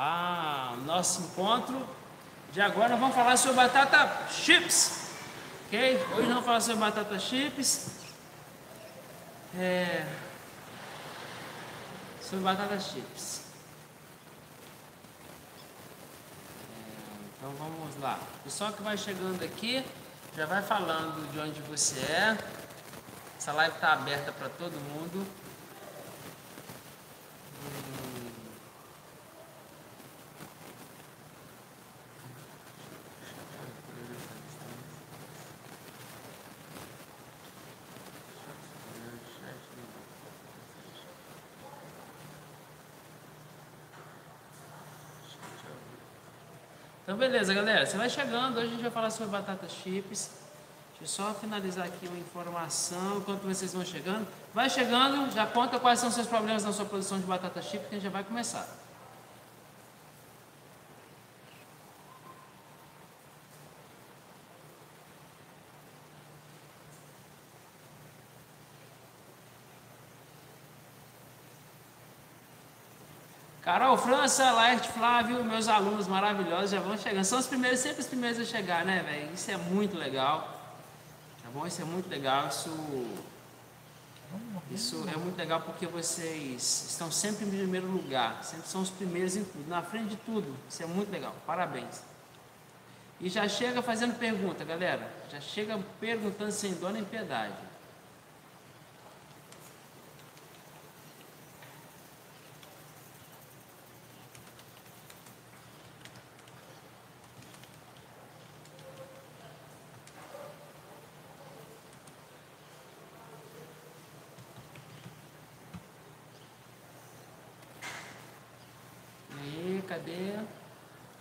a nosso encontro de agora. Nós vamos falar sobre batata chips, ok? Hoje nós vamos falar sobre batata chips. É, sobre batata chips. Então vamos lá. O pessoal que vai chegando aqui já vai falando de onde você é. Essa live está aberta para todo mundo. Então beleza, galera. Você vai chegando, hoje a gente vai falar sobre batata chips. Deixa eu só finalizar aqui uma informação enquanto vocês vão chegando. Vai chegando, já conta quais são os seus problemas na sua produção de batata chips que a gente já vai começar. Carol França, Laerte Flávio, meus alunos maravilhosos já vão chegando. São os primeiros, sempre os primeiros a chegar, né, velho? Isso é muito legal. Tá bom? Isso é muito legal. Isso, isso é muito legal porque vocês estão sempre em primeiro lugar. Sempre são os primeiros em tudo, na frente de tudo. Isso é muito legal. Parabéns. E já chega fazendo pergunta, galera. Já chega perguntando sem dó nem piedade.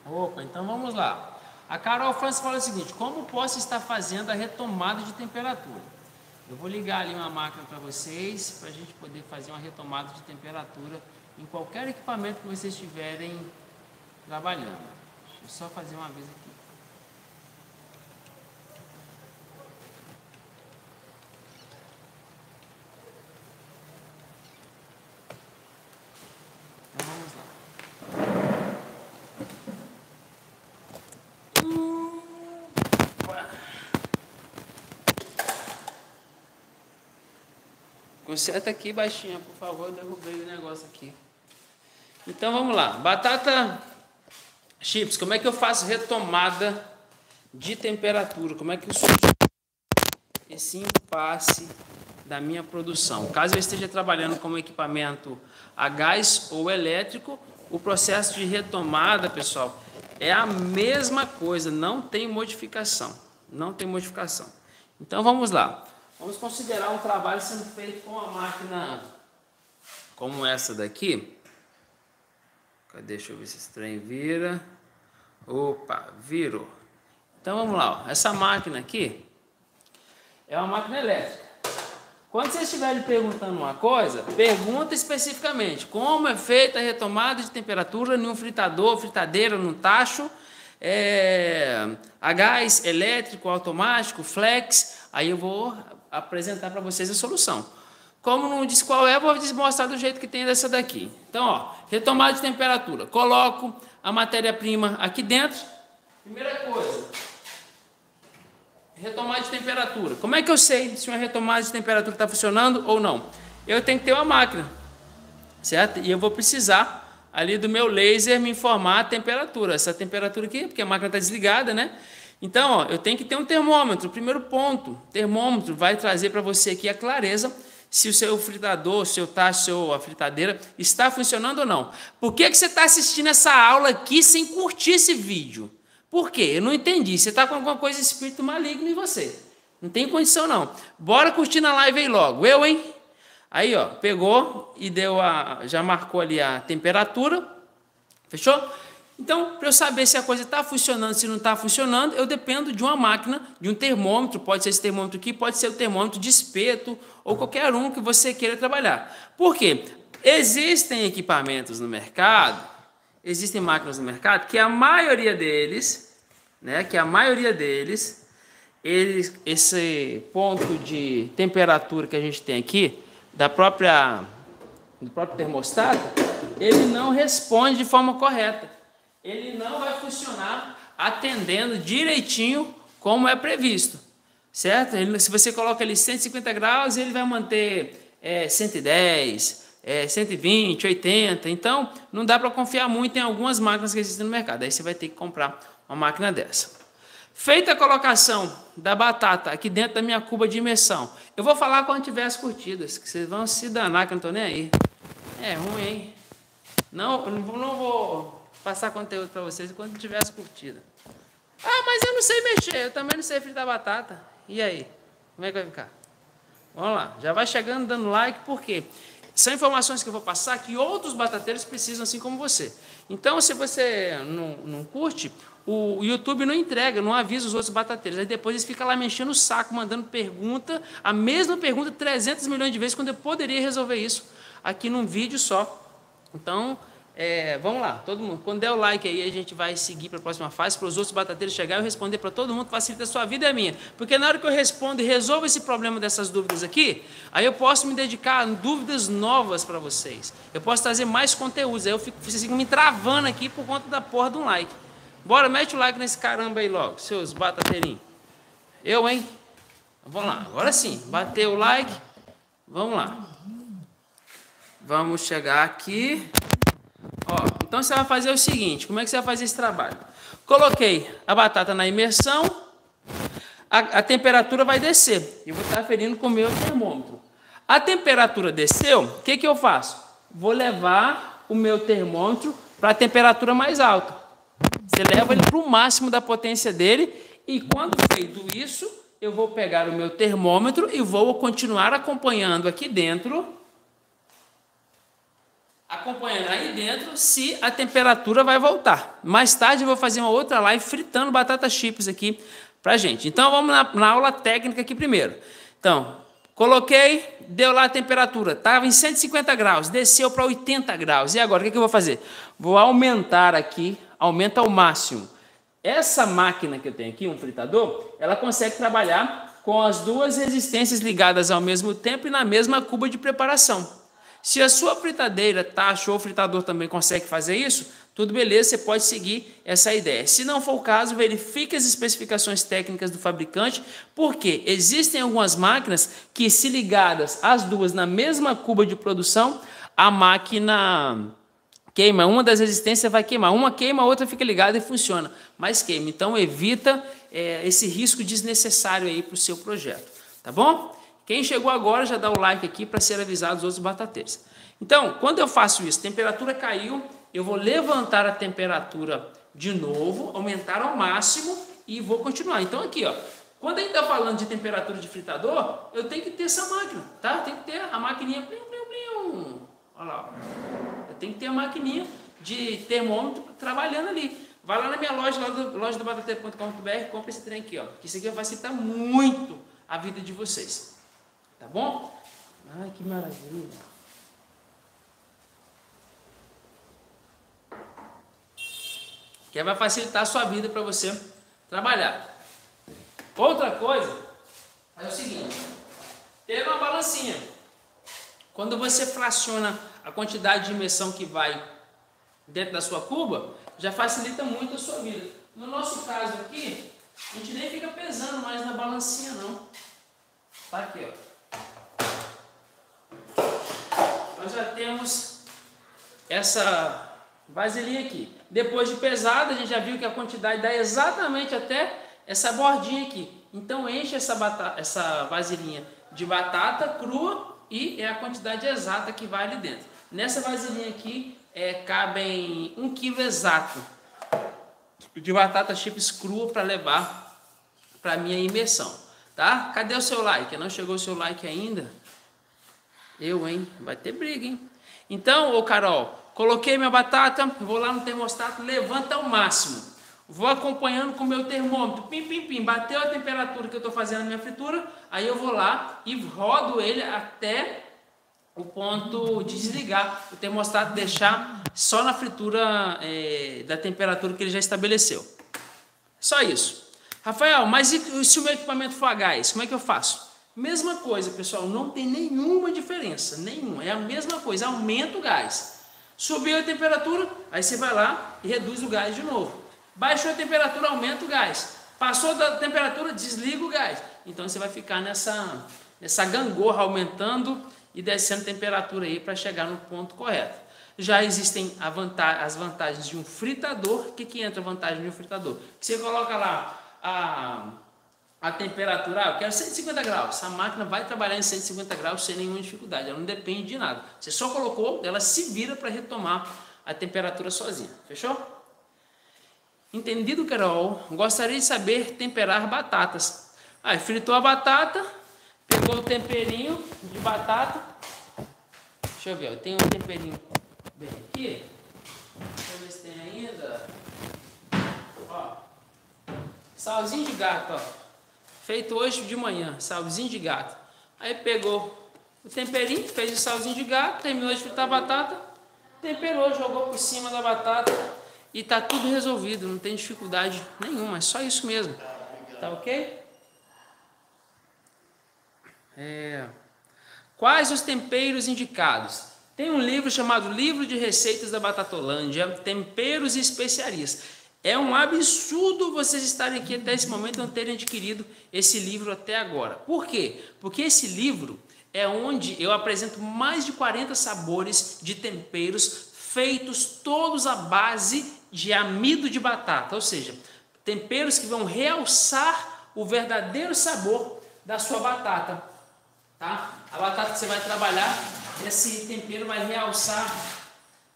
Opa, então vamos lá. A Carol França fala o seguinte: como posso estar fazendo a retomada de temperatura? Eu vou ligar ali uma máquina para vocês, para a gente poder fazer uma retomada de temperatura em qualquer equipamento que vocês estiverem trabalhando. Deixa eu só fazer uma vez aqui. Conserta aqui baixinha, por favor, eu derrubei o negócio aqui. Então vamos lá. Batata chips, como é que eu faço retomada de temperatura? Como é que eu esse impasse da minha produção? Caso eu esteja trabalhando com equipamento a gás ou elétrico, o processo de retomada, pessoal, é a mesma coisa, não tem modificação. Não tem modificação. Então vamos lá. Vamos considerar um trabalho sendo feito com uma máquina como essa daqui. Deixa eu ver se esse trem vira. Opa, virou. Então vamos lá. Ó. Essa máquina aqui é uma máquina elétrica. Quando você estiver lhe perguntando uma coisa, pergunta especificamente como é feita a retomada de temperatura em um fritador, fritadeira, num tacho, é, a gás elétrico, automático, flex. Aí eu vou apresentar para vocês a solução. Como não disse qual é, vou mostrar do jeito que tem dessa daqui. Então, ó, retomada de temperatura. Coloco a matéria-prima aqui dentro. Primeira coisa, retomada de temperatura. Como é que eu sei se uma retomada de temperatura está funcionando ou não? Eu tenho que ter uma máquina, certo? E eu vou precisar ali do meu laser me informar a temperatura. Essa temperatura aqui, porque a máquina está desligada, né? Então, ó, eu tenho que ter um termômetro. Primeiro ponto, termômetro vai trazer para você aqui a clareza se o seu fritador, o seu tacho, a fritadeira está funcionando ou não. Por que, que você está assistindo essa aula aqui sem curtir esse vídeo? Por quê? Eu não entendi. Você está com alguma coisa espírito maligno em você. Não tem condição não. Bora curtir na live aí logo. Eu, hein? Aí, ó, pegou e deu a, já marcou ali a temperatura. Fechou? Então, para eu saber se a coisa está funcionando, se não está funcionando, eu dependo de uma máquina, de um termômetro, pode ser esse termômetro aqui, pode ser o termômetro de espeto ou qualquer um que você queira trabalhar. Por quê? Existem equipamentos no mercado, existem máquinas no mercado que a maioria deles, né, que a maioria deles, eles, esse ponto de temperatura que a gente tem aqui, da própria, do próprio termostato, ele não responde de forma correta. Ele não vai funcionar atendendo direitinho como é previsto, certo? Ele, se você coloca ali 150 graus, ele vai manter é, 110, é, 120, 80. Então, não dá para confiar muito em algumas máquinas que existem no mercado. Aí você vai ter que comprar uma máquina dessa. Feita a colocação da batata aqui dentro da minha cuba de imersão, eu vou falar quando tiver as curtidas, que vocês vão se danar que eu não estou nem aí. É ruim, hein? Não, não vou passar conteúdo para vocês quando tiver as curtidas. Ah, mas eu não sei mexer, eu também não sei fritar batata. E aí? Como é que vai ficar? Vamos lá, já vai chegando dando like, por quê? São informações que eu vou passar que outros batateiros precisam, assim como você. Então, se você não, não curte, o YouTube não entrega, não avisa os outros batateiros. Aí depois eles ficam lá mexendo o saco, mandando pergunta, a mesma pergunta 300 milhões de vezes, quando eu poderia resolver isso aqui num vídeo só. Então, é, vamos lá, todo mundo. Quando der o like aí, a gente vai seguir para a próxima fase, para os outros batateiros chegar e responder para todo mundo, facilita a sua vida e a minha. Porque na hora que eu respondo e resolvo esse problema dessas dúvidas aqui, aí eu posso me dedicar a dúvidas novas para vocês. Eu posso trazer mais conteúdos. Aí eu fico, vocês ficam me travando aqui por conta da porra de um like. Bora, mete o like nesse caramba aí logo, seus batateirinhos. Eu, hein? Vamos lá, agora sim. Bateu o like. Vamos lá. Vamos chegar aqui. Ó, então você vai fazer o seguinte: como é que você vai fazer esse trabalho? Coloquei a batata na imersão, a, a temperatura vai descer. Eu vou estar ferindo com o meu termômetro. A temperatura desceu, o que, que eu faço? Vou levar o meu termômetro para a temperatura mais alta. Você leva ele para o máximo da potência dele e quando feito isso, eu vou pegar o meu termômetro e vou continuar acompanhando aqui dentro, acompanhando aí dentro se a temperatura vai voltar. Mais tarde eu vou fazer uma outra live fritando batata chips aqui para gente. Então vamos na, na aula técnica aqui primeiro. Então, coloquei, deu lá a temperatura, estava em 150 graus, desceu para 80 graus. E agora o que, que eu vou fazer? Vou aumentar aqui aumenta ao máximo. Essa máquina que eu tenho aqui, um fritador, ela consegue trabalhar com as duas resistências ligadas ao mesmo tempo e na mesma cuba de preparação. Se a sua fritadeira, taxa ou fritador também consegue fazer isso, tudo beleza, você pode seguir essa ideia. Se não for o caso, verifique as especificações técnicas do fabricante, porque existem algumas máquinas que, se ligadas as duas na mesma cuba de produção, a máquina queima, uma das resistências vai queimar, uma queima, a outra fica ligada e funciona, mas queima. Então evita é, esse risco desnecessário aí para o seu projeto, tá bom? Quem chegou agora já dá o like aqui para ser avisado os outros batateiros. Então, quando eu faço isso, temperatura caiu, eu vou levantar a temperatura de novo, aumentar ao máximo e vou continuar. Então aqui, ó, quando a gente está falando de temperatura de fritador, eu tenho que ter essa máquina, tá? Tem que ter a maquininha, plim, plim, plim. Olha lá. Tem que ter a maquininha de termômetro trabalhando ali. Vai lá na minha loja, lá do, loja do batateiro.com.br, compra esse trem aqui, ó. Que isso aqui vai facilitar muito a vida de vocês. Tá bom? Ai, que maravilha. Que vai facilitar a sua vida para você trabalhar. Outra coisa é o seguinte: ter uma balancinha. Quando você fraciona a quantidade de imersão que vai dentro da sua cuba, já facilita muito a sua vida. No nosso caso aqui, a gente nem fica pesando mais na balancinha não. Tá aqui, ó. Nós já temos essa vasilhinha aqui. Depois de pesada, a gente já viu que a quantidade dá exatamente até essa bordinha aqui. Então enche essa, essa vasilhinha de batata crua e é a quantidade exata que vai ali dentro. Nessa vasilhinha aqui é, cabem um quilo exato de batata chips crua para levar para minha imersão, tá? Cadê o seu like? Não chegou o seu like ainda? Eu, hein? Vai ter briga, hein? Então, ô Carol, coloquei minha batata, vou lá no termostato, levanta ao máximo. Vou acompanhando com o meu termômetro, pim, pim, pim, bateu a temperatura que eu estou fazendo a minha fritura, aí eu vou lá e rodo ele até o ponto de desligar o termostato, deixar só na fritura é, da temperatura que ele já estabeleceu. Só isso. Rafael, mas e se o meu equipamento for a gás, como é que eu faço? Mesma coisa, pessoal, não tem nenhuma diferença, nenhuma, é a mesma coisa, aumenta o gás. Subiu a temperatura, aí você vai lá e reduz o gás de novo. Baixou a temperatura, aumenta o gás. Passou da temperatura, desliga o gás. Então você vai ficar nessa, nessa gangorra aumentando e descendo a temperatura aí para chegar no ponto correto. Já existem as vantagens de um fritador. O que, que entra a vantagem de um fritador? Você coloca lá a, a temperatura, ah, eu quero 150 graus. A máquina vai trabalhar em 150 graus sem nenhuma dificuldade. Ela não depende de nada. Você só colocou, ela se vira para retomar a temperatura sozinha. Fechou? Entendido, Carol? Gostaria de saber temperar batatas. Aí fritou a batata, pegou o temperinho de batata. Deixa eu ver, eu tenho um temperinho bem aqui. Deixa eu ver se tem ainda. Ó. Salzinho de gato, ó. Feito hoje de manhã, salzinho de gato. Aí pegou o temperinho, fez o salzinho de gato, terminou de fritar a batata, temperou, jogou por cima da batata e tá tudo resolvido, não tem dificuldade nenhuma, é só isso mesmo. Tá ok? É. Quais os temperos indicados? Tem um livro chamado Livro de Receitas da Batatolândia, Temperos e Especiarias. É um absurdo vocês estarem aqui até esse momento e não terem adquirido esse livro até agora. Por quê? Porque esse livro é onde eu apresento mais de 40 sabores de temperos feitos todos à base de amido de batata, ou seja, temperos que vão realçar o verdadeiro sabor da sua batata. Tá? A batata que você vai trabalhar, esse tempero vai realçar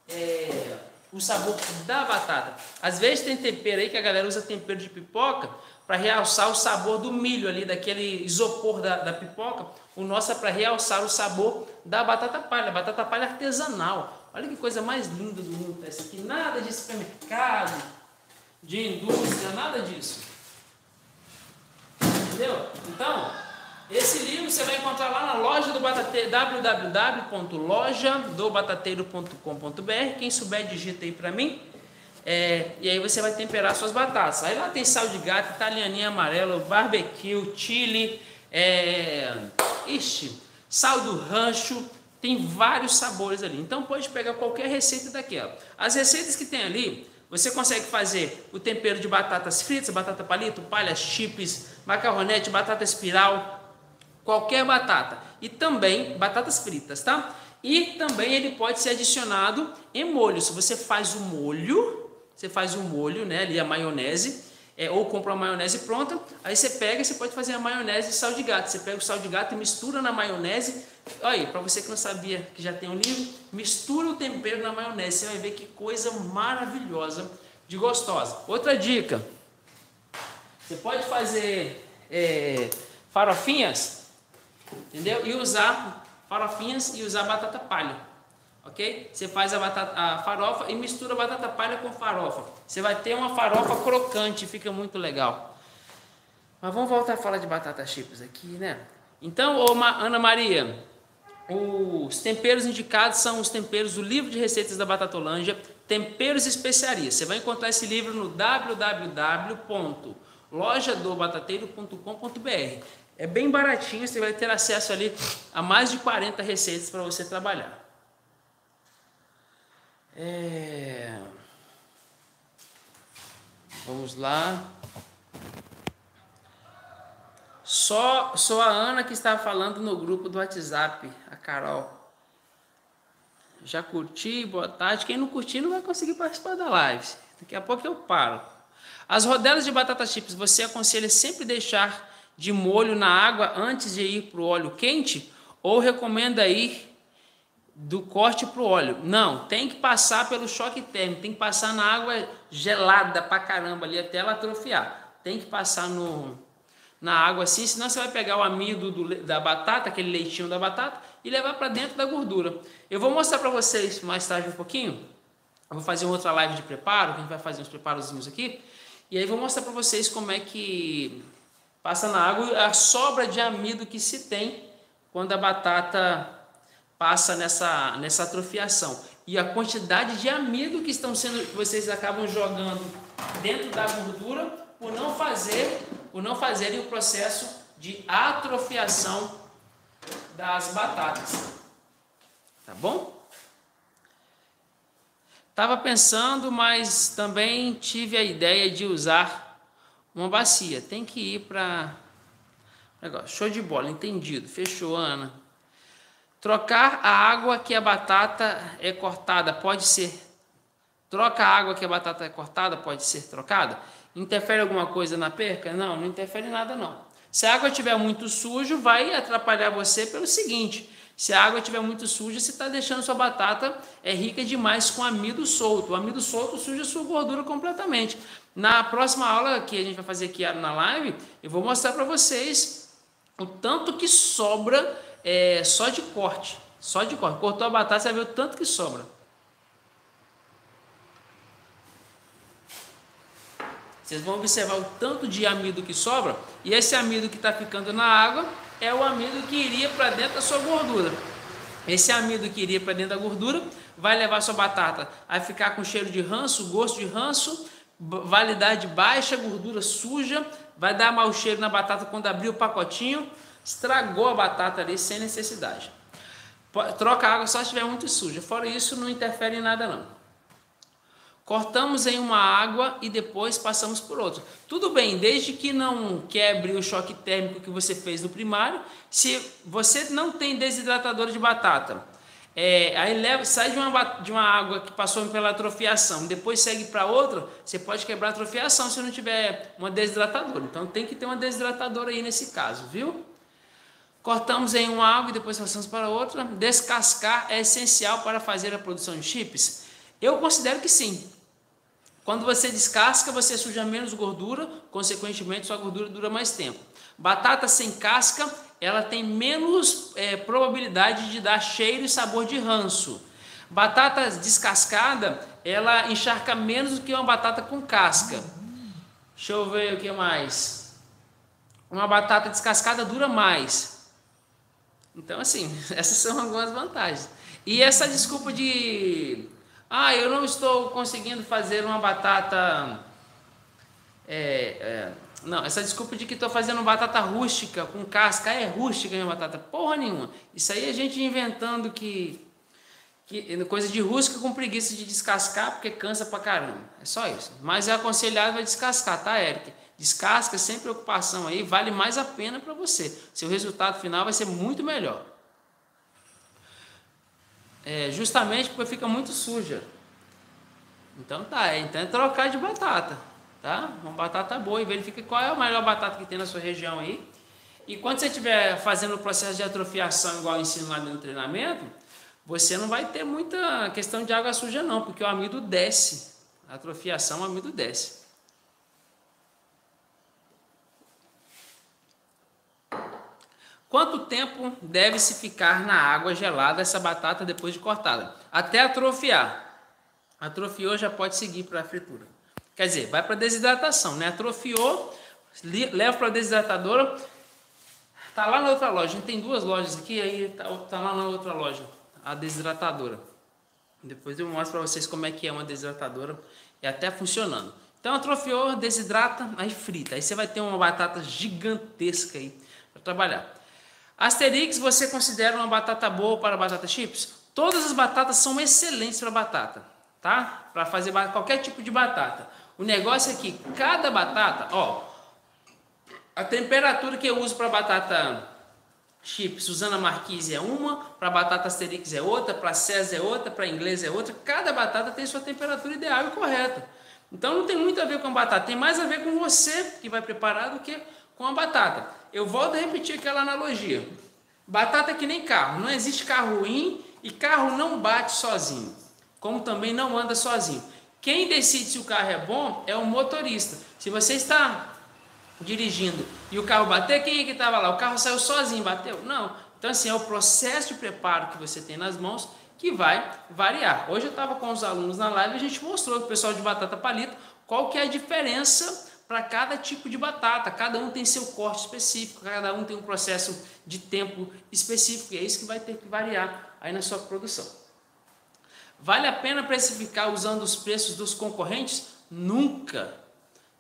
é, o sabor da batata. Às vezes tem tempero aí que a galera usa tempero de pipoca para realçar o sabor do milho ali, daquele isopor da, da pipoca. O nosso é para realçar o sabor da batata palha, batata palha artesanal. Olha que coisa mais linda do mundo essa aqui. Nada de supermercado, de indústria, nada disso. Entendeu? Então, esse livro você vai encontrar lá na loja do Batateiro, www.lojadobatateiro.com.br. Quem souber, digita aí para mim. É, e aí você vai temperar suas batatas. Aí lá tem sal de gato, italianinha amarelo, barbecue, chile, é, ixi, sal do rancho, tem vários sabores ali. Então pode pegar qualquer receita daquela. As receitas que tem ali, você consegue fazer o tempero de batatas fritas, batata palito, palha, chips, macarronete, batata espiral, qualquer batata. E também batatas fritas, tá? E também ele pode ser adicionado em molho. Se você faz o molho, você faz o molho, né, ali a maionese, é, ou compra uma maionese pronta, aí você pega e você pode fazer a maionese de sal de gato. Você pega o sal de gato e mistura na maionese. Olha aí, para você que não sabia que já tem um livro, mistura o tempero na maionese. Você vai ver que coisa maravilhosa de gostosa. Outra dica: você pode fazer é, farofinhas, entendeu? E usar farofinhas e usar batata palha ok? Você faz a, batata, a farofa e mistura batata palha com farofa. Você vai ter uma farofa crocante, fica muito legal. Mas vamos voltar a falar de batata chips aqui, né? Então, Ana Maria, os temperos indicados são os temperos do livro de receitas da Batatolândia, Temperos e Especiarias. Você vai encontrar esse livro no www.lojadobatateiro.com.br. É bem baratinho, você vai ter acesso ali a mais de 40 receitas para você trabalhar. É... Vamos lá. Só, só a Ana que está falando no grupo do WhatsApp, a Carol. Já curti, boa tarde. Quem não curtir não vai conseguir participar da live. Daqui a pouco eu paro. As rodelas de batata chips, você aconselha sempre deixar de molho na água antes de ir para o óleo quente? Ou recomenda ir do corte para o óleo. Não, tem que passar pelo choque térmico, tem que passar na água gelada pra caramba ali até ela atrofiar. Tem que passar no, na água assim, senão você vai pegar o amido do, da batata, aquele leitinho da batata, e levar para dentro da gordura. Eu vou mostrar para vocês mais tarde um pouquinho. Eu vou fazer outra live de preparo, que a gente vai fazer uns preparozinhos aqui. E aí vou mostrar para vocês como é que passa na água a sobra de amido que se tem quando a batata passa nessa, nessa atrofiação. E a quantidade de amido que estão sendo, vocês acabam jogando dentro da gordura por não fazer, por não fazerem o processo de atrofiação das batatas. Tá bom? Estava pensando, mas também tive a ideia de usar uma bacia. Tem que ir para. Show de bola, entendido. Fechou, Ana. Trocar a água que a batata é cortada pode ser. Troca a água que a batata é cortada pode ser trocada? Interfere alguma coisa na perca? Não, não interfere nada não. Se a água estiver muito suja, vai atrapalhar você pelo seguinte: se a água estiver muito suja, você está deixando sua batata é rica demais com amido solto. O amido solto suja sua gordura completamente. Na próxima aula que a gente vai fazer aqui na live, eu vou mostrar para vocês o tanto que sobra é, só de corte. Só de corte. Cortou a batata, você vai ver o tanto que sobra. Vocês vão observar o tanto de amido que sobra, e esse amido que está ficando na água é o amido que iria para dentro da sua gordura. Esse amido que iria para dentro da gordura vai levar sua batata a ficar com cheiro de ranço, gosto de ranço, validade baixa, gordura suja, vai dar mau cheiro na batata quando abrir o pacotinho, estragou a batata ali sem necessidade. Troca a água só se estiver muito suja, fora isso não interfere em nada não. Cortamos em uma água e depois passamos por outra. Tudo bem, desde que não quebre o choque térmico que você fez no primário. Se você não tem desidratador de batata, é, aí leva, sai de uma, de uma água que passou pela atrofiação, depois segue para outra, você pode quebrar a atrofiação se não tiver uma desidratadora. Então tem que ter uma desidratadora aí nesse caso, viu? Cortamos em uma água e depois passamos para outra. Descascar é essencial para fazer a produção de chips? Eu considero que sim. Quando você descasca, você suja menos gordura, consequentemente sua gordura dura mais tempo. Batata sem casca, ela tem menos é, probabilidade de dar cheiro e sabor de ranço. Batata descascada, ela encharca menos do que uma batata com casca. Deixa eu ver o que mais. Uma batata descascada dura mais. Então, assim, essas são algumas vantagens. E essa desculpa de ah, eu não estou conseguindo fazer uma batata. É, é, não, essa desculpa de que estou fazendo batata rústica com casca. É rústica minha batata? Porra nenhuma. Isso aí é a gente inventando que, que. Coisa de rústica com preguiça de descascar, porque cansa pra caramba. É só isso. Mas é aconselhável a descascar, tá, Eric? Descasca sem preocupação aí, vale mais a pena para você. Seu resultado final vai ser muito melhor. É, justamente porque fica muito suja. Então tá, é, então é trocar de batata, tá? Uma batata boa e verifique qual é a melhor batata que tem na sua região aí. E quando você estiver fazendo o processo de atrofiação igual eu ensino lá no treinamento, você não vai ter muita questão de água suja não, porque o amido desce. A atrofiação, o amido desce. Quanto tempo deve-se ficar na água gelada essa batata depois de cortada? Até atrofiar. Atrofiou, já pode seguir para a fritura. Quer dizer, vai para desidratação, né? Atrofiou, leva para desidratadora. Tá lá na outra loja. Tem duas lojas aqui, aí tá, tá lá na outra loja, a desidratadora. Depois eu mostro para vocês como é que é uma desidratadora e até funcionando. Então atrofiou, desidrata, aí frita. Aí você vai ter uma batata gigantesca aí para trabalhar. Asterix, você considera uma batata boa para batata chips? Todas as batatas são excelentes para batata, tá? Para fazer qualquer tipo de batata. O negócio é que cada batata, ó, a temperatura que eu uso para batata chips, Suzana Marquise é uma, para batata Asterix é outra, para César é outra, para inglês é outra. Cada batata tem sua temperatura ideal e correta. Então não tem muito a ver com a batata, tem mais a ver com você que vai preparar do que com a batata. Eu volto a repetir aquela analogia. Batata é que nem carro, não existe carro ruim e carro não bate sozinho, como também não anda sozinho. Quem decide se o carro é bom é o motorista. Se você está dirigindo e o carro bater, quem é que estava lá? O carro saiu sozinho, bateu? Não. Então, assim, é o processo de preparo que você tem nas mãos que vai variar. Hoje eu estava com os alunos na live e a gente mostrou para o pessoal de batata palito qual que é a diferença para cada tipo de batata. Cada um tem seu corte específico, cada um tem um processo de tempo específico. E é isso que vai ter que variar aí na sua produção. Vale a pena precificar usando os preços dos concorrentes? Nunca.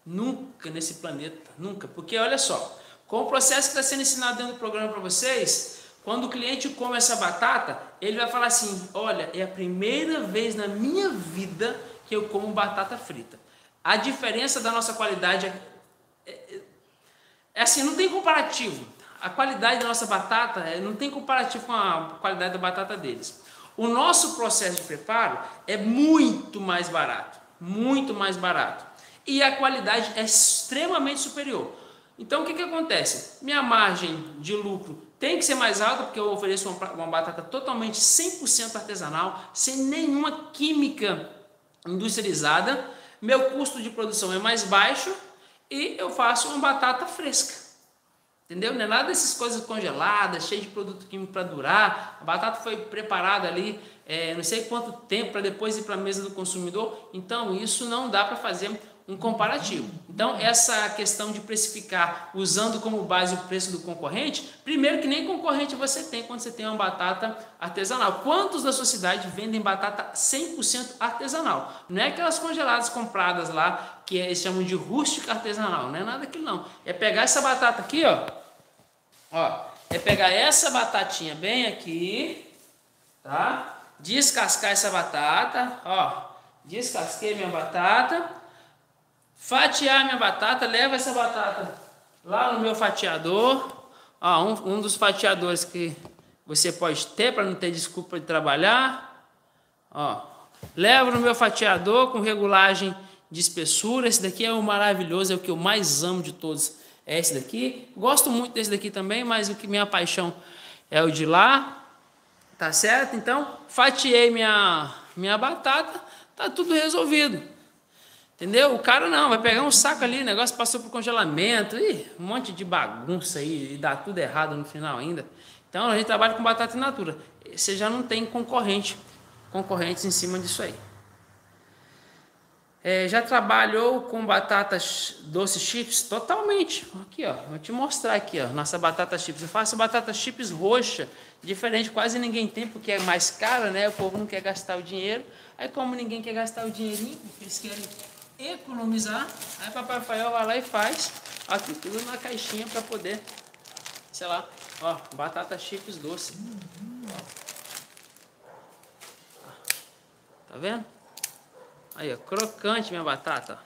Nunca nesse planeta. Nunca. Porque olha só, com o processo que está sendo ensinado dentro do programa para vocês, Quando o cliente come essa batata, ele vai falar assim: Olha, é a primeira vez na minha vida que eu como batata frita. A diferença da nossa qualidade é, é, é assim, não tem comparativo. A qualidade da nossa batata é, não tem comparativo com a qualidade da batata deles. O nosso processo de preparo é muito mais barato, muito mais barato. E a qualidade é extremamente superior. Então o que, que acontece? Minha margem de lucro tem que ser mais alta porque eu ofereço uma, uma batata totalmente 100% artesanal, sem nenhuma química industrializada. Meu custo de produção é mais baixo e eu faço uma batata fresca. Entendeu? Não é nada dessas coisas congeladas, cheias de produto químico para durar. A batata foi preparada ali é, não sei quanto tempo para depois ir para a mesa do consumidor. Então, isso não dá para fazer um comparativo. Então, essa questão de precificar usando como base o preço do concorrente, primeiro que nem concorrente você tem quando você tem uma batata artesanal. Quantos da sua cidade vendem batata 100% artesanal? Não é aquelas congeladas compradas lá que eles chamam de rústica artesanal, não é nada aquilo não. É pegar essa batata aqui, ó, Ó, é pegar essa batatinha bem aqui, tá? Descascar essa batata, ó. Descasquei minha batata. Fatiar minha batata, leva essa batata lá no meu fatiador. Ó, um, um dos fatiadores que você pode ter para não ter desculpa de trabalhar. Ó, levo no meu fatiador com regulagem de espessura. Esse daqui é o maravilhoso, é o que eu mais amo de todos é esse daqui. Gosto muito desse daqui também, mas o que minha paixão é o de lá. Tá certo? Então, fatiei minha, minha batata, tá tudo resolvido. Entendeu? O cara não, vai pegar um saco ali, o negócio passou por congelamento, ih, um monte de bagunça aí, e dá tudo errado no final ainda. Então a gente trabalha com batata in natura. Você já não tem concorrente, concorrentes em cima disso aí. É, já trabalhou com batatas doce chips? Totalmente. Aqui, ó. Vou te mostrar aqui, ó. Nossa batata chips. Eu faço batata chips roxa, diferente, quase ninguém tem, porque é mais cara, né? O povo não quer gastar o dinheiro. Aí, como ninguém quer gastar o dinheirinho, eles querem economizar, aí Papai Rafael vai lá e faz aqui, tudo na caixinha para poder, sei lá, ó, batata chips doce. Tá vendo? Aí, ó, crocante minha batata.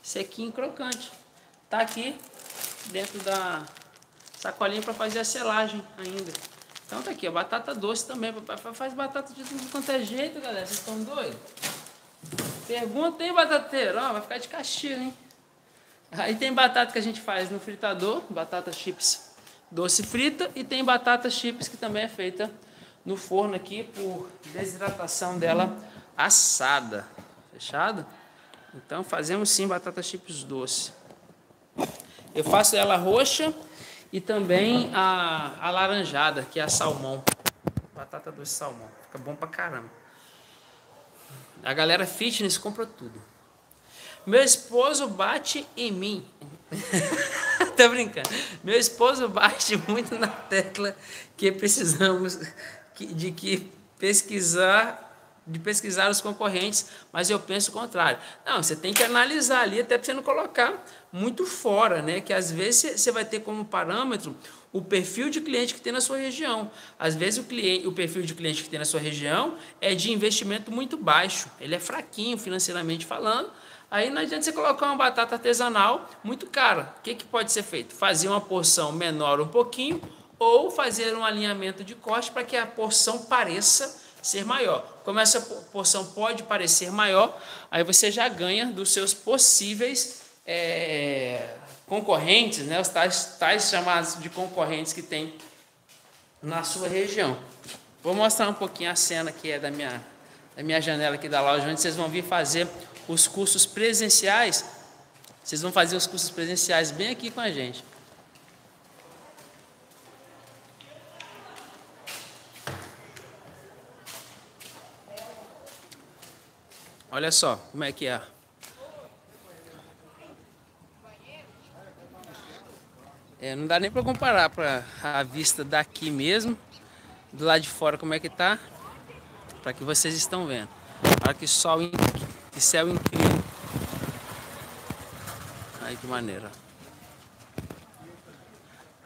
Sequinho crocante. Tá aqui dentro da sacolinha para fazer a selagem ainda. Então tá aqui, a batata doce também. Faz batata de tudo quanto é jeito, galera. Vocês estão doidos? Pergunta, tem batateiro? Ó, vai ficar de castigo, hein? Aí tem batata que a gente faz no fritador, batata chips doce frita. E tem batata chips que também é feita no forno aqui por desidratação dela assada. Fechado? Então fazemos sim batata chips doce. Eu faço ela roxa e também a alaranjada, que é a salmão. Batata doce salmão. Fica bom pra caramba. A galera fitness compra tudo. Meu esposo bate em mim. Tô brincando. Meu esposo bate muito na tecla que precisamos de que pesquisar de pesquisar os concorrentes, mas eu penso o contrário. Não, você tem que analisar ali, até para você não colocar muito fora, né? Que às vezes você vai ter como parâmetro o perfil de cliente que tem na sua região. Às vezes o, cliente, o perfil de cliente que tem na sua região é de investimento muito baixo, ele é fraquinho financeiramente falando. Aí não adianta você colocar uma batata artesanal muito cara. O que, que pode ser feito? Fazer uma porção menor um pouquinho ou fazer um alinhamento de corte para que a porção pareça ser maior. Como essa porção pode parecer maior, aí você já ganha dos seus possíveis é, concorrentes, né, os tais, tais chamados de concorrentes que tem na sua região. Vou mostrar um pouquinho a cena que é da minha, da minha janela aqui da loja, onde vocês vão vir fazer os cursos presenciais. Vocês vão fazer os cursos presenciais bem aqui com a gente. Olha só como é que é. É, não dá nem para comparar para a vista daqui mesmo, do lado de fora como é que tá, para que vocês estão vendo. Olha que sol, que céu incrível. Aí que maneira.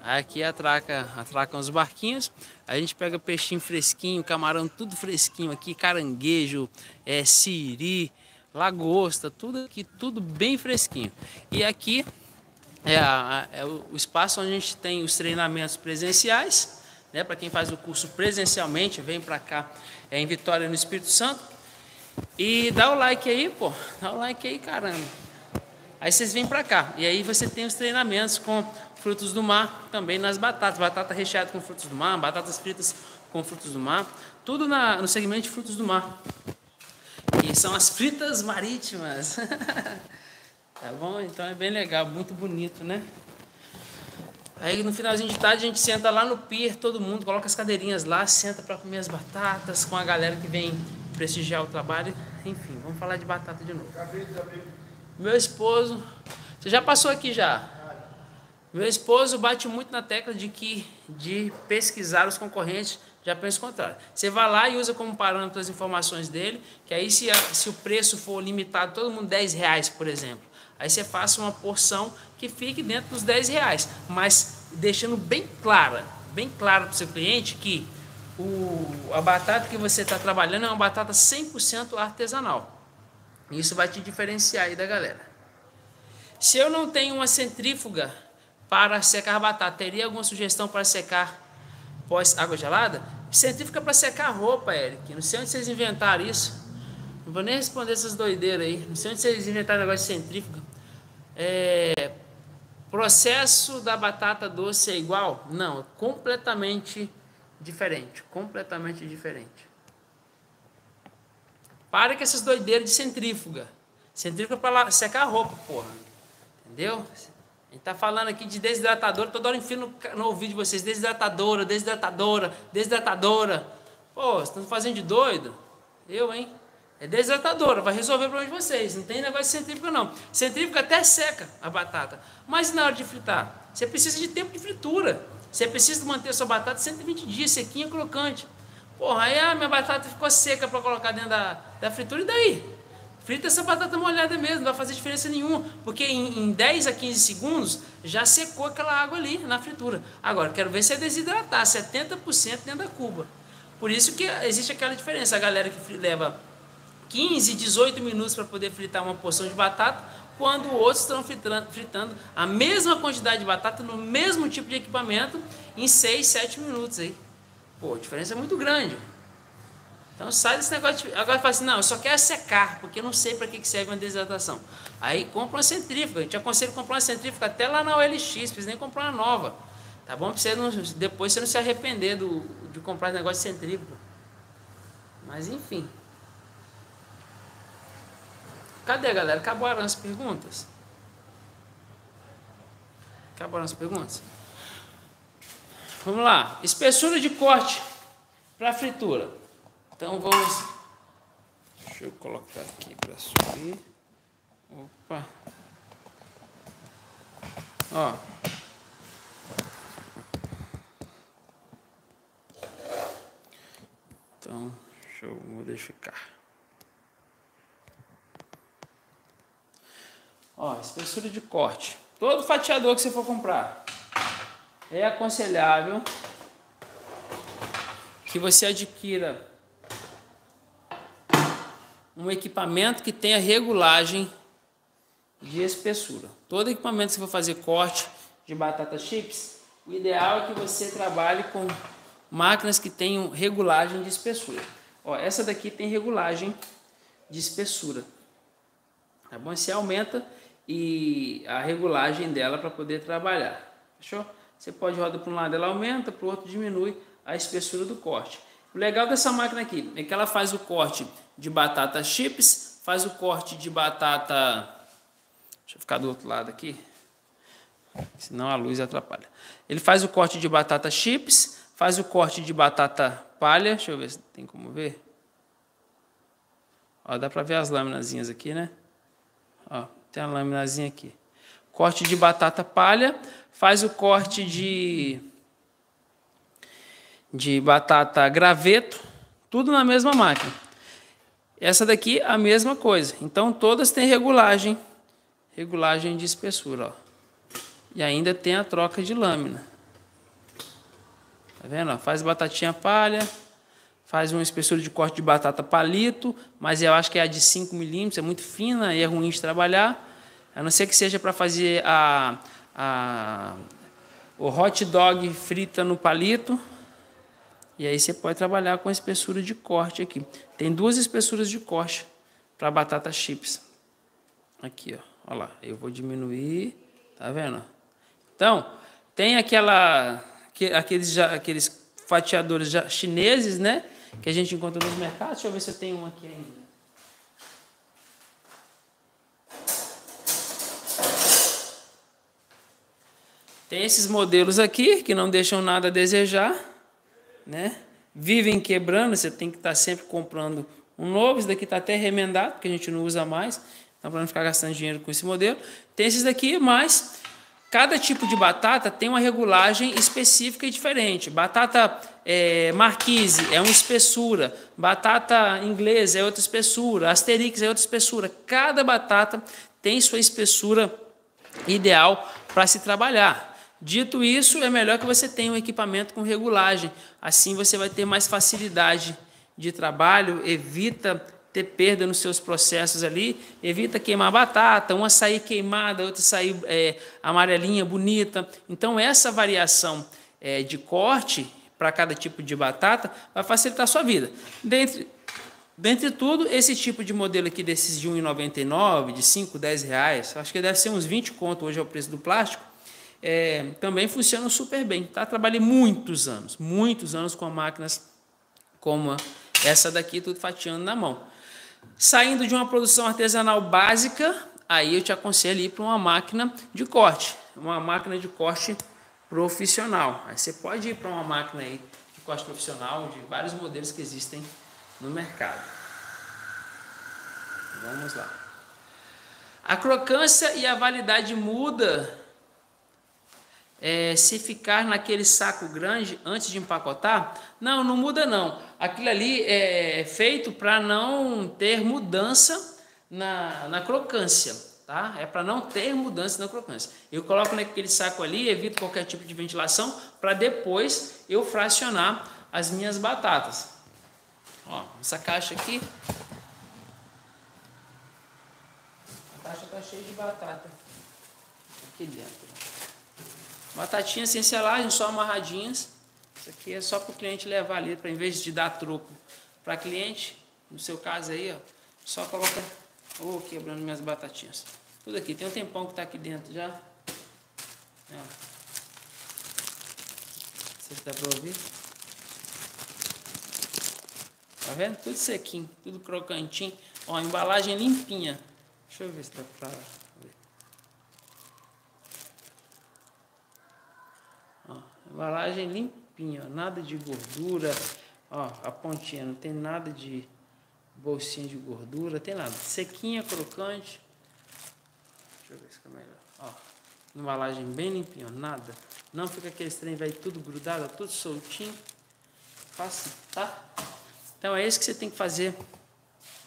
Aqui atraca, atracam os barquinhos. A gente pega peixinho fresquinho, camarão tudo fresquinho aqui, caranguejo, é, siri, lagosta, tudo aqui, tudo bem fresquinho. E aqui é, a, é o espaço onde a gente tem os treinamentos presenciais, né? Para quem faz o curso presencialmente, vem para cá, é em Vitória, no Espírito Santo. E dá o like aí, pô, dá o like aí, caramba. Aí vocês vêm para cá. E aí você tem os treinamentos com frutos do mar, também nas batatas. Batata recheada com frutos do mar, batatas fritas com frutos do mar. Tudo na, no segmento de frutos do mar. E são as fritas marítimas. tá bom? Então é bem legal, muito bonito, né? Aí no finalzinho de tarde a gente senta lá no pier, todo mundo coloca as cadeirinhas lá, senta para comer as batatas com a galera que vem prestigiar o trabalho. Enfim, vamos falar de batata de novo. Meu esposo, você já passou aqui já? Meu esposo bate muito na tecla de que de pesquisar os concorrentes, já pensa o contrário. Você vai lá e usa como parâmetro as informações dele, que aí se, se o preço for limitado, todo mundo 10 reais, por exemplo. Aí você faça uma porção que fique dentro dos 10 reais, mas deixando bem clara, bem claro para o seu cliente que o, a batata que você está trabalhando é uma batata 100% artesanal. Isso vai te diferenciar aí da galera. Se eu não tenho uma centrífuga para secar batata, teria alguma sugestão para secar pós água gelada? Centrífuga para secar roupa, Eric. Não sei onde vocês inventaram isso. Não vou nem responder essas doideiras aí. Não sei onde vocês inventaram negócio de centrífuga. É, processo da batata doce é igual? Não, completamente diferente. Completamente diferente. Para com essas doideiras de centrífuga. Centrífuga para secar roupa, porra. Entendeu? A gente tá falando aqui de desidratadora, toda hora enfio no, no ouvido de vocês, desidratadora, desidratadora, desidratadora. Pô, vocês estão fazendo de doido? Eu, hein? É desidratadora, vai resolver o problema de vocês. Não tem negócio de centrífuga, não. Centrífuga até seca a batata. Mas na hora de fritar, você precisa de tempo de fritura. Você precisa manter a sua batata 120 dias, sequinha, crocante. Porra, aí a minha batata ficou seca para colocar dentro da, da fritura, e daí? Frita essa batata molhada mesmo, não vai fazer diferença nenhuma, porque em, em 10 a 15 segundos já secou aquela água ali na fritura. Agora, quero ver se é desidratar, 70% dentro da cuba. Por isso que existe aquela diferença. A galera que leva 15, 18 minutos para poder fritar uma porção de batata, quando outros estão fritando, fritando a mesma quantidade de batata no mesmo tipo de equipamento em 6, 7 minutos aí. Pô, a diferença é muito grande. Então sai desse negócio. De... Agora fala assim: não, eu só quero secar, porque eu não sei para que serve uma desidratação. Aí compra uma centrífuga. A gente aconselha comprar uma centrífuga até lá na OLX, precisa nem comprar uma nova. Tá bom? Pra você não, depois você não se arrepender do, de comprar esse negócio de centrífuga. Mas enfim. Cadê, galera? Acabaram as perguntas? Acabaram as perguntas? Vamos lá. Espessura de corte para fritura. Então vamos. Deixa eu colocar aqui para subir. Opa. Ó. Então, deixa eu modificar. Ó, espessura de corte. Todo fatiador que você for comprar, é aconselhável que você adquira um equipamento que tenha regulagem de espessura. Todo equipamento que você for fazer corte de batata chips, o ideal é que você trabalhe com máquinas que tenham regulagem de espessura. Ó, essa daqui tem regulagem de espessura. Tá bom? Você aumenta e a regulagem dela para poder trabalhar. Fechou? Você pode rodar para um lado, ela aumenta, para o outro diminui a espessura do corte. O legal dessa máquina aqui é que ela faz o corte de batata chips, faz o corte de batata. Deixa eu ficar do outro lado aqui, senão a luz atrapalha. Ele faz o corte de batata chips, faz o corte de batata palha. Deixa eu ver se tem como ver. Ó, dá para ver as lâminazinhas aqui, né? Ó, tem a laminazinha aqui. Corte de batata palha, faz o corte de, de batata graveto, tudo na mesma máquina. Essa daqui a mesma coisa. Então todas têm regulagem, regulagem de espessura, ó. E ainda tem a troca de lâmina. Tá vendo? Faz batatinha palha, faz uma espessura de corte de batata palito, mas eu acho que é a de 5 milímetros, é muito fina e é ruim de trabalhar. A não ser que seja para fazer a, a, o hot dog frita no palito. E aí você pode trabalhar com a espessura de corte aqui. Tem duas espessuras de corte para batata chips. Aqui, ó. Olha lá. Eu vou diminuir. Tá vendo? Então, tem aquela, aqueles, aqueles fatiadores já chineses, né? Que a gente encontra nos mercados. Deixa eu ver se eu tenho um aqui ainda. Tem esses modelos aqui que não deixam nada a desejar, né? Vivem quebrando, você tem que estar sempre comprando um novo. Esse daqui está até remendado, porque a gente não usa mais. Então, para não ficar gastando dinheiro com esse modelo. Tem esses daqui, mas cada tipo de batata tem uma regulagem específica e diferente. Batata é, marquise é uma espessura, batata inglesa é outra espessura, asterix é outra espessura. Cada batata tem sua espessura ideal para se trabalhar. Dito isso, é melhor que você tenha um equipamento com regulagem. Assim você vai ter mais facilidade de trabalho, evita ter perda nos seus processos ali, evita queimar batata, uma sair queimada, outra sair é, amarelinha, bonita. Então, essa variação é, de corte para cada tipo de batata vai facilitar a sua vida. Dentre, dentre tudo, esse tipo de modelo aqui desses de R$ 1,99, de 5, 10 reais, acho que deve ser uns 20 conto hoje é o preço do plástico, é, também funcionam super bem. Tá? Trabalhei muitos anos, muitos anos com máquinas como essa daqui, tudo fatiando na mão. Saindo de uma produção artesanal básica, aí eu te aconselho ir para uma máquina de corte, uma máquina de corte profissional. Aí você pode ir para uma máquina aí de corte profissional de vários modelos que existem no mercado. Vamos lá. A crocância e a validade muda é, se ficar naquele saco grande antes de empacotar, não, não muda não. Aquilo ali é feito para não ter mudança na, na crocância, tá? É para não ter mudança na crocância. Eu coloco naquele saco ali, evito qualquer tipo de ventilação para depois eu fracionar as minhas batatas. Ó, essa caixa aqui, a caixa está cheia de batata aqui dentro. Batatinhas sem selagem, só amarradinhas. Isso aqui é só para o cliente levar ali, para em vez de dar troco para cliente, no seu caso aí, ó, só coloca, oh, quebrando minhas batatinhas. Tudo aqui, tem um tempão que está aqui dentro já. É. Não sei se dá para ouvir. Tá vendo? Tudo sequinho, tudo crocantinho. Ó, embalagem limpinha. Deixa eu ver se dá para Embalagem limpinha, ó, nada de gordura. Ó, a pontinha não tem nada de bolsinha de gordura, tem nada. Sequinha, crocante. Deixa eu ver se fica melhor. Ó, embalagem bem limpinha, ó, nada. Não fica aquele trem vai tudo grudado, tudo soltinho. Fácil, tá? Então é isso que você tem que fazer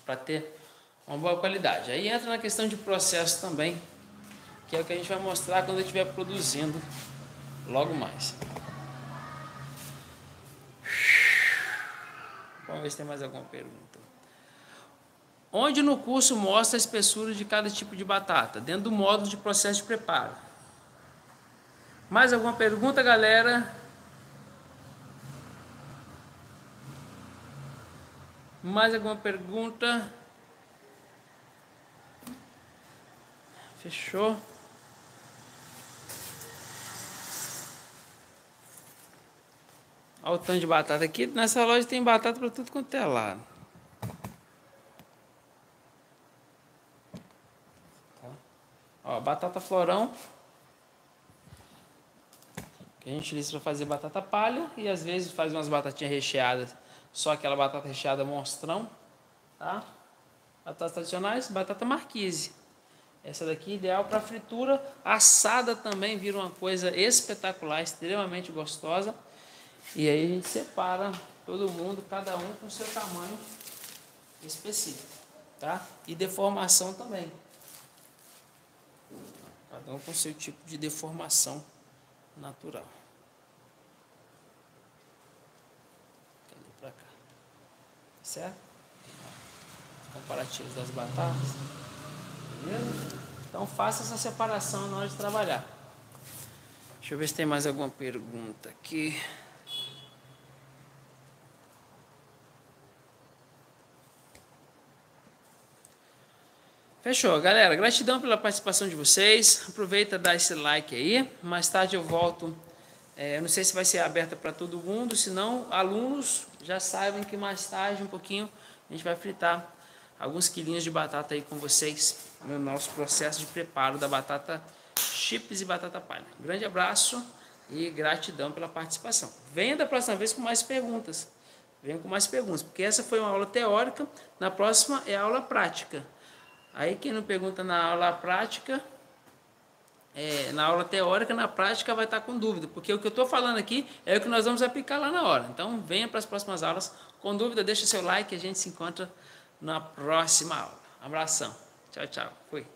para ter uma boa qualidade. Aí entra na questão de processo também, que é o que a gente vai mostrar quando eu estiver produzindo logo mais. Vamos ver se tem mais alguma pergunta. Onde no curso mostra a espessura de cada tipo de batata? Dentro do módulo de processo de preparo. Mais alguma pergunta, galera? Mais alguma pergunta? Fechou? Olha o tanto de batata aqui. Nessa loja tem batata para tudo quanto é lado. Tá. Ó, batata florão. Que a gente utiliza para fazer batata palha. E às vezes faz umas batatinhas recheadas. Só aquela batata recheada monstrão. Tá? Batatas tradicionais, batata marquise. Essa daqui ideal para fritura. Assada também vira uma coisa espetacular, extremamente gostosa. E aí a gente separa todo mundo, cada um com seu tamanho específico, tá? E deformação também. Cada um com seu tipo de deformação natural. para cá. Tá certo? Comparativos das batatas. Beleza? Então faça essa separação na hora de trabalhar. Deixa eu ver se tem mais alguma pergunta aqui. Fechou, galera. Gratidão pela participação de vocês. Aproveita dar esse like aí. Mais tarde eu volto. É, não sei se vai ser aberta para todo mundo, se não, alunos já saibam que mais tarde, um pouquinho, a gente vai fritar alguns quilinhos de batata aí com vocês no nosso processo de preparo da batata chips e batata palha. Grande abraço e gratidão pela participação. Venha da próxima vez com mais perguntas. Venha com mais perguntas, porque essa foi uma aula teórica, na próxima é aula prática. Aí quem não pergunta na aula prática, é, na aula teórica, na prática vai estar com dúvida, porque o que eu estou falando aqui é o que nós vamos aplicar lá na hora. Então venha para as próximas aulas. Com dúvida, deixa seu like e a gente se encontra na próxima aula. Abração. Tchau, tchau. Fui.